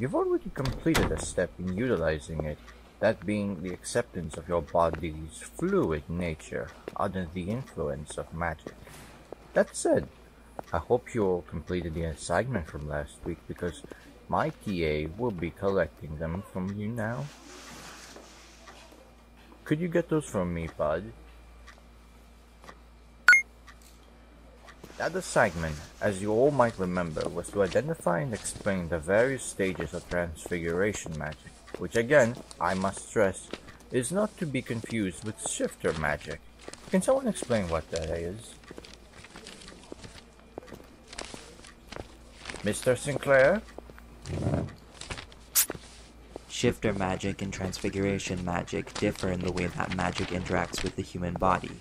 You've already completed a step in utilizing it, that being the acceptance of your body's fluid nature under the influence of magic. That said, I hope you all completed the assignment from last week because my TA will be collecting them from you now. Could you get those from me, bud? That segment, as you all might remember, was to identify and explain the various stages of transfiguration magic, which again, I must stress, is not to be confused with shifter magic. Can someone explain what that is? Mr. Sinclair? Shifter magic and transfiguration magic differ in the way that magic interacts with the human body.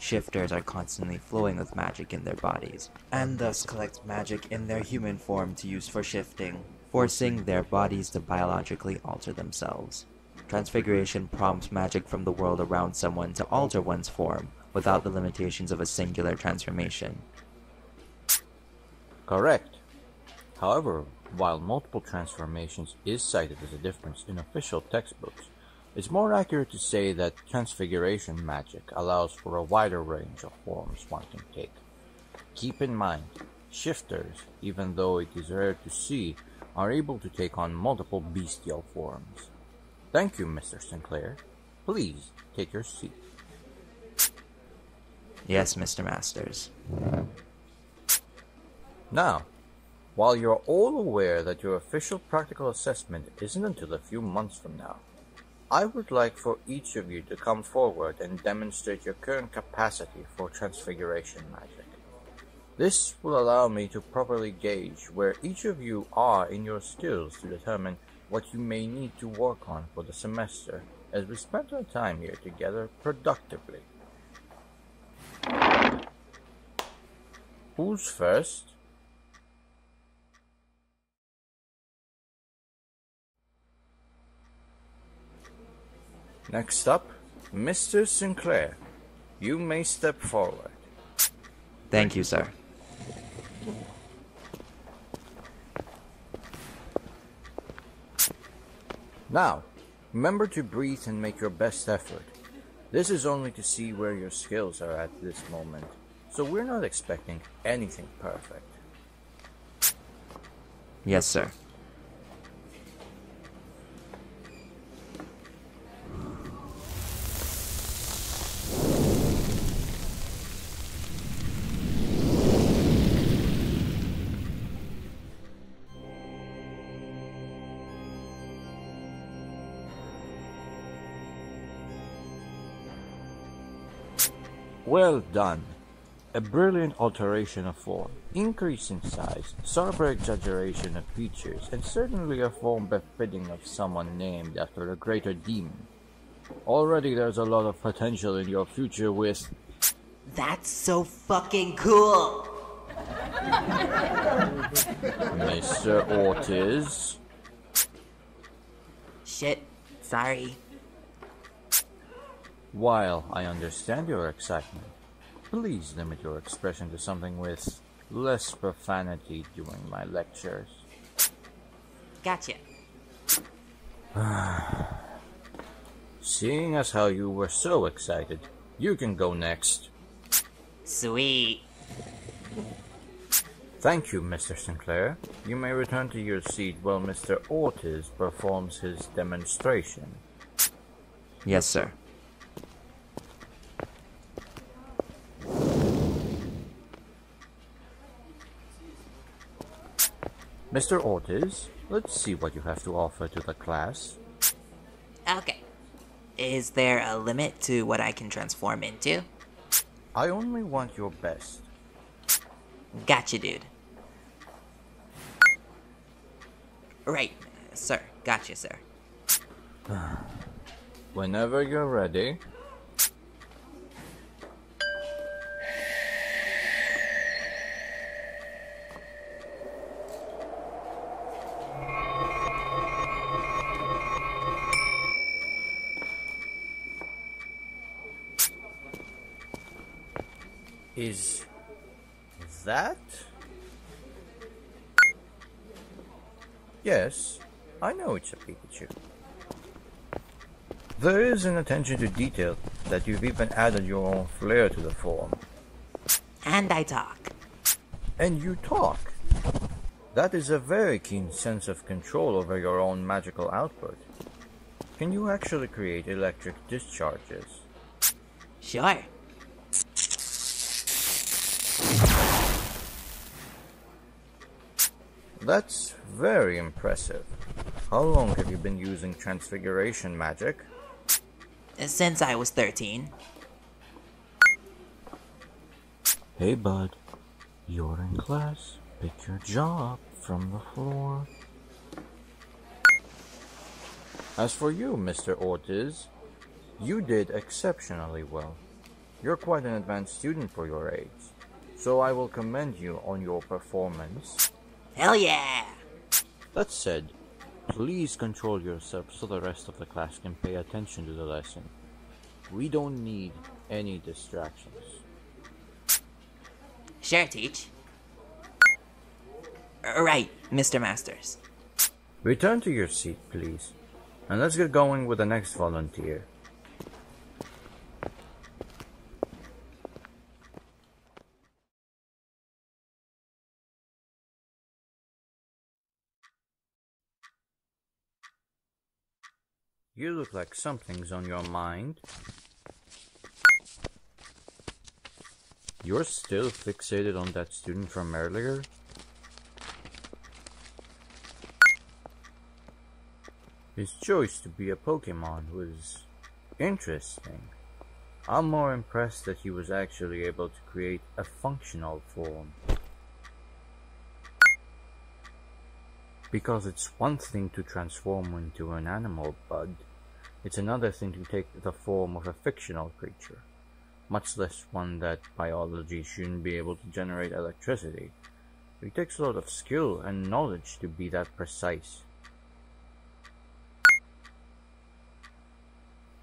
Shifters are constantly flowing with magic in their bodies, and thus collect magic in their human form to use for shifting, forcing their bodies to biologically alter themselves. Transfiguration prompts magic from the world around someone to alter one's form without the limitations of a singular transformation. Correct. However, while multiple transformations is cited as a difference in official textbooks, it's more accurate to say that transfiguration magic allows for a wider range of forms one can take. Keep in mind, shifters, even though it is rare to see, are able to take on multiple bestial forms. Thank you, Mr. Sinclair. Please take your seat. Yes, Mr. Masters. Now, while you're all aware that your official practical assessment isn't until a few months from now, I would like for each of you to come forward and demonstrate your current capacity for transfiguration magic. This will allow me to properly gauge where each of you are in your skills to determine what you may need to work on for the semester as we spend our time here together productively. Who's first? Next up, Mr. Sinclair. You may step forward. Thank you, sir. Now, remember to breathe and make your best effort. This is only to see where your skills are at this moment, so we're not expecting anything perfect. Yes, sir. Well done. A brilliant alteration of form, increase in size, sober exaggeration of features, and certainly a form befitting of someone named after a greater demon. Already there's a lot of potential in your future with That's so fucking cool. Mr. Ortiz. Shit. Sorry. While I understand your excitement, please limit your expression to something with less profanity during my lectures. Gotcha. Seeing as how you were so excited, you can go next. Sweet. Thank you, Mr. Sinclair. You may return to your seat while Mr. Ortiz performs his demonstration. Yes, sir. Mr. Ortiz, let's see what you have to offer to the class. Okay. Is there a limit to what I can transform into? I only want your best. Gotcha, dude. Right, sir. Gotcha, sir. Whenever you're ready. Is that? Yes, I know it's a Pikachu. There is an attention to detail that you've even added your own flair to the form. And I talk. And you talk. That is a very keen sense of control over your own magical output. Can you actually create electric discharges? Sure. That's very impressive. How long have you been using transfiguration magic? Since I was 13. Hey bud, you're in class. Pick your jaw up from the floor. As for you, Mr. Ortiz, you did exceptionally well. You're quite an advanced student for your age, so I will commend you on your performance. Hell yeah! That said, please control yourself so the rest of the class can pay attention to the lesson. We don't need any distractions. Sure, Teach. Uh, right, Mr. Masters. Return to your seat, please, and let's get going with the next volunteer. You look like something's on your mind. You're still fixated on that student from earlier? His choice to be a Pokemon was interesting. I'm more impressed that he was actually able to create a functional form. Because it's one thing to transform into an animal, Bud. It's another thing to take the form of a fictional creature, much less one that biology shouldn't be able to generate electricity. It takes a lot of skill and knowledge to be that precise.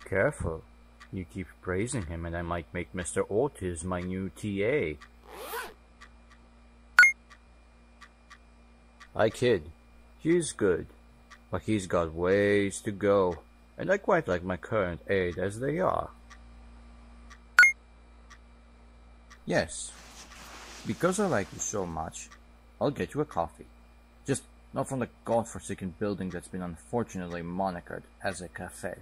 Careful. You keep praising him and I might make Mr. Ortiz my new TA. I kid. He's good, but he's got ways to go and I quite like my current aid as they are. Yes, because I like you so much, I'll get you a coffee. Just not from the godforsaken building that's been unfortunately monikered as a cafe.